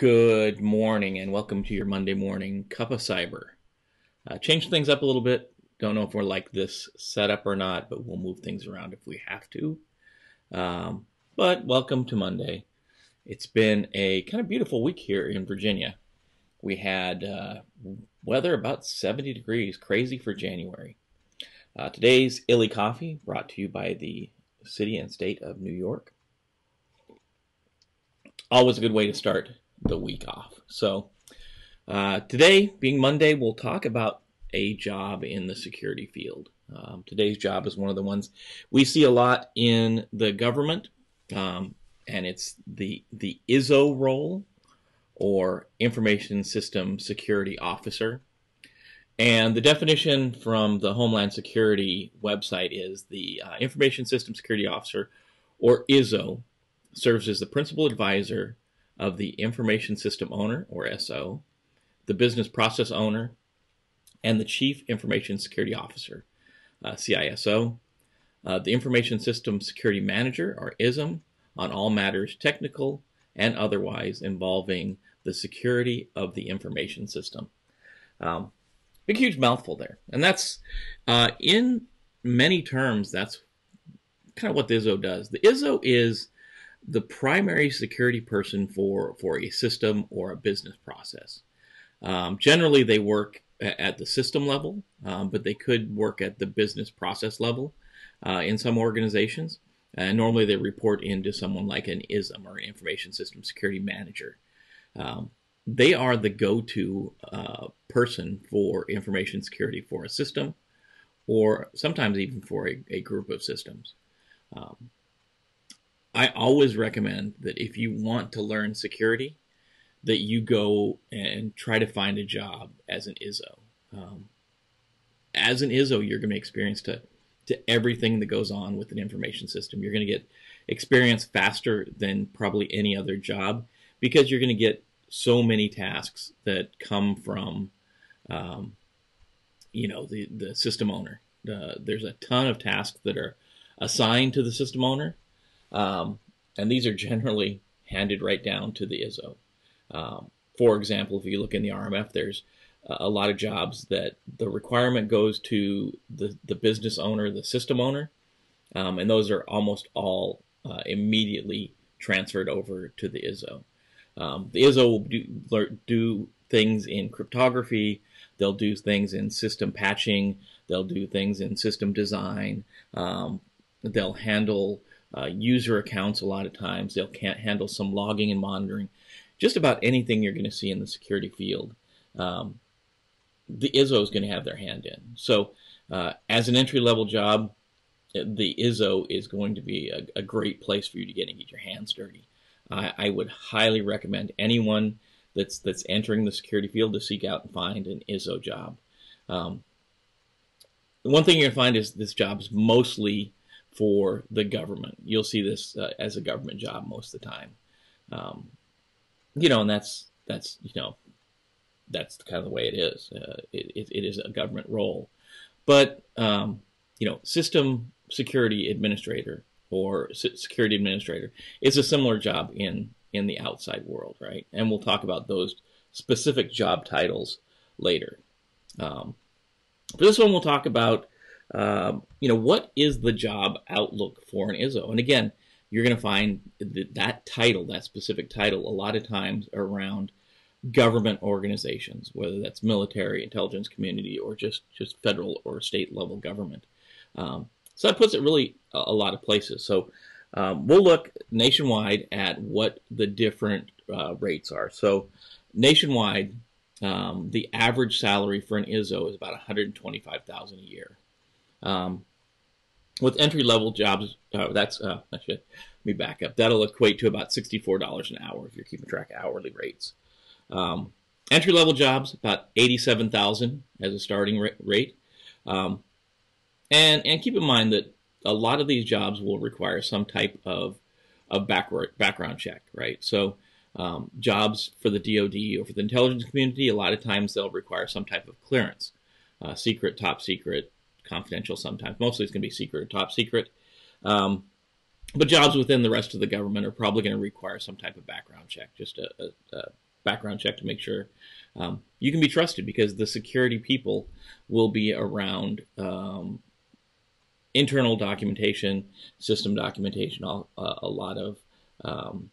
Good morning and welcome to your Monday morning cup of cyber. Uh, change things up a little bit. Don't know if we're like this setup or not, but we'll move things around if we have to. Um, but welcome to Monday. It's been a kind of beautiful week here in Virginia. We had uh, weather about 70 degrees, crazy for January. Uh, today's Illy Coffee brought to you by the city and state of New York. Always a good way to start the week off. So uh, today, being Monday, we'll talk about a job in the security field. Um, today's job is one of the ones we see a lot in the government, um, and it's the the ISSO role, or Information System Security Officer. And the definition from the Homeland Security website is the uh, Information System Security Officer, or ISSO, serves as the principal advisor of the information system owner, or SO, the business process owner, and the chief information security officer, uh, CISO, uh, the information system security manager, or ISSM, on all matters technical and otherwise involving the security of the information system. Um, big, huge mouthful there. And that's, uh, in many terms, that's kind of what the ISSO does. The ISSO is the primary security person for, for a system or a business process. Um, generally, they work at the system level, um, but they could work at the business process level uh, in some organizations. And normally, they report into someone like an ISSM or an Information System Security Manager. Um, they are the go to uh, person for information security for a system or sometimes even for a, a group of systems. Um, I always recommend that if you want to learn security, that you go and try to find a job as an ISSO. Um, as an ISSO, you're going to experience to to everything that goes on with an information system. You're going to get experience faster than probably any other job because you're going to get so many tasks that come from, um, you know, the the system owner. Uh, there's a ton of tasks that are assigned to the system owner um, and these are generally handed right down to the ISSO. Um, for example, if you look in the RMF, there's a lot of jobs that the requirement goes to the, the business owner, the system owner, um, and those are almost all uh, immediately transferred over to the ISSO. Um, the ISSO will do, do things in cryptography, they'll do things in system patching, they'll do things in system design, um, they'll handle uh, user accounts a lot of times. They'll can't handle some logging and monitoring. Just about anything you're going to see in the security field, um, the ISSO is going to have their hand in. So, uh, as an entry level job, the ISSO is going to be a, a, great place for you to get and get your hands dirty. I, I would highly recommend anyone that's that's entering the security field to seek out and find an ISSO job. Um, one thing you're going to find is this job is mostly for the government. You'll see this uh, as a government job most of the time. Um, you know, and that's that's you know that's kind of the way it is. Uh, it, it is a government role, but um, you know, system security administrator or security administrator is a similar job in in the outside world, right? And we'll talk about those specific job titles later. Um, for this one, we'll talk about um, you know, what is the job outlook for an ISSO? And again, you're going to find that, that title, that specific title, a lot of times around government organizations, whether that's military, intelligence community, or just, just federal or state level government. Um, so that puts it really a, a lot of places. So um, we'll look nationwide at what the different uh, rates are. So nationwide, um, the average salary for an ISSO is about 125,000 a year. Um, with entry level jobs, uh, that's uh, that should me back up. That'll equate to about sixty four dollars an hour if you're keeping track of hourly rates. Um, entry level jobs about eighty seven thousand as a starting rate, um, and and keep in mind that a lot of these jobs will require some type of of backward, background check, right? So um, jobs for the DoD or for the intelligence community, a lot of times they'll require some type of clearance, uh, secret, top secret, confidential sometimes. Mostly it's going to be secret or top secret. Um, but jobs within the rest of the government are probably going to require some type of background check, just a, a, a background check to make sure um, you can be trusted because the security people will be around um, internal documentation, system documentation, all, a lot of um,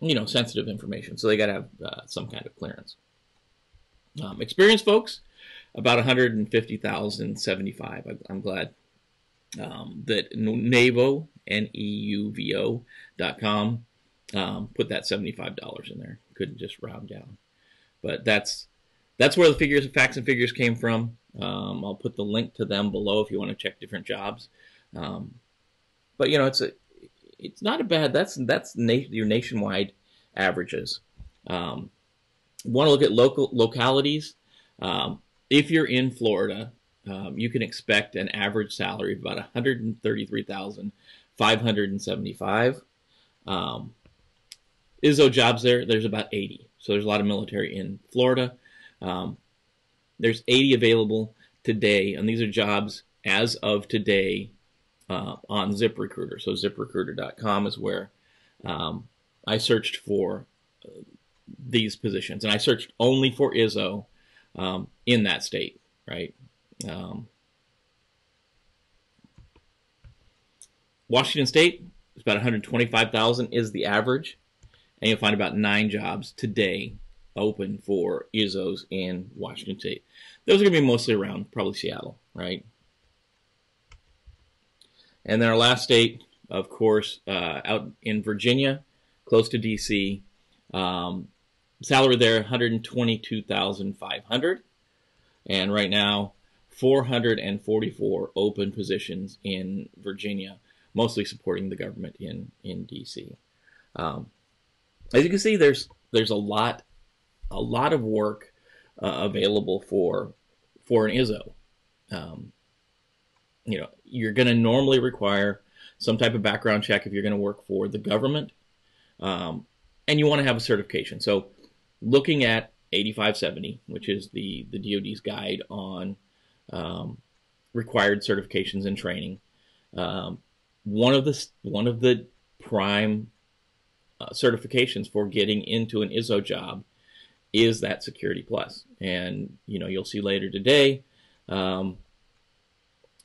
you know sensitive information. So they got to have uh, some kind of clearance. Um, experienced folks, about 150,075. I'm glad um, that Neuvo, N-E-U-V-O dot com, um, put that $75 in there. Couldn't just round down. But that's that's where the figures, facts and figures came from. Um, I'll put the link to them below if you want to check different jobs. Um, but you know, it's a, it's not a bad. That's that's na- your nationwide averages. Um, want to look at local localities? Um, if you're in Florida, um, you can expect an average salary of about 133,575. Um, ISSO jobs there, there's about 80. So there's a lot of military in Florida. Um, there's 80 available today, and these are jobs as of today uh, on ZipRecruiter. So ZipRecruiter.com is where um, I searched for uh, these positions, and I searched only for ISSO um, in that state, right? Um, Washington State is about 125,000 is the average, and you'll find about nine jobs today open for ISSOs in Washington State. Those are going to be mostly around probably Seattle, right? And then our last state, of course, uh, out in Virginia, close to DC. Um, salary there 122,500, and right now 444 open positions in Virginia, mostly supporting the government in in DC. Um, as you can see, there's there's a lot a lot of work uh, available for for an ISSO. Um, you know, you're going to normally require some type of background check if you're going to work for the government, um, and you want to have a certification. So, looking at 8570, which is the the DoD's guide on um, required certifications and training, um, one of the one of the prime uh, certifications for getting into an ISSO job is that Security Plus. And, you know, you'll see later today um,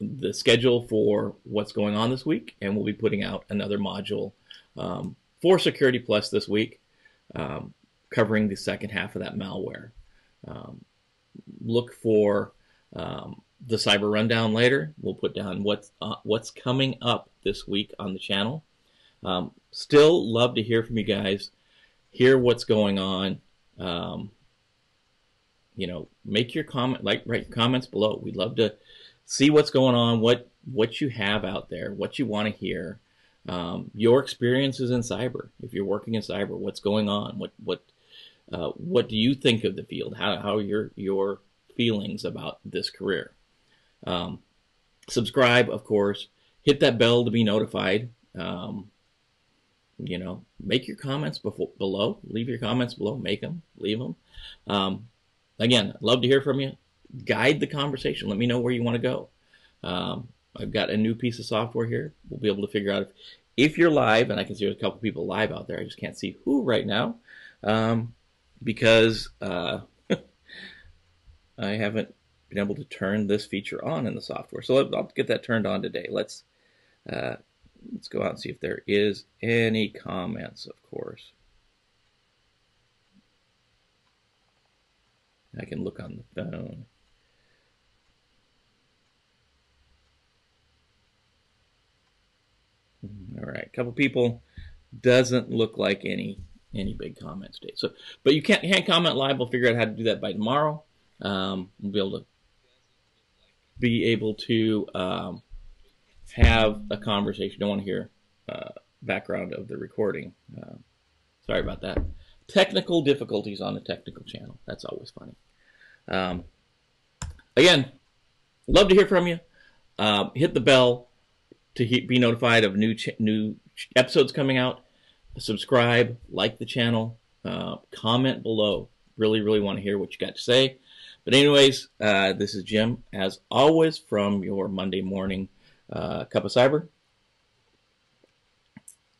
the schedule for what's going on this week, and we'll be putting out another module um, for Security Plus this week, um, covering the second half of that malware. Um, look for um, the cyber rundown later. We'll put down what's uh, what's coming up this week on the channel. Um, still love to hear from you guys, hear what's going on. Um, you know, make your comment, like write your comments below. We'd love to see what's going on, what what you have out there, what you want to hear, um, your experiences in cyber. If you're working in cyber, what's going on? What what uh, what do you think of the field? How how are your your feelings about this career? Um, subscribe, of course. Hit that bell to be notified. Um, you know, make your comments before, below. Leave your comments below. Make them. Leave them. Um, again, love to hear from you. Guide the conversation. Let me know where you want to go. Um, I've got a new piece of software here. We'll be able to figure out if, if you're live, and I can see a couple people live out there. I just can't see who right now um, because uh, I haven't been able to turn this feature on in the software. So I'll get that turned on today. Let's uh, let's go out and see if there is any comments, of course. I can look on the phone. Mm, all right, a couple people doesn't look like any any big comments today. So, but you can't can't comment live. We'll figure out how to do that by tomorrow. Um, we'll be able to be able to um, have a conversation. Don't want to hear uh, background of the recording. Uh, sorry about that. Technical difficulties on the technical channel. That's always funny. Um, again, love to hear from you. Uh, hit the bell to he- be notified of new ch- new episodes coming out. Subscribe, like the channel, uh, comment below. Really, really want to hear what you got to say. But anyways, uh, this is Jim, as always, from your Monday morning uh, cup of cyber.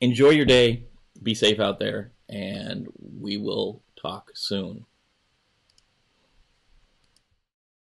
Enjoy your day. Be safe out there and we will talk soon.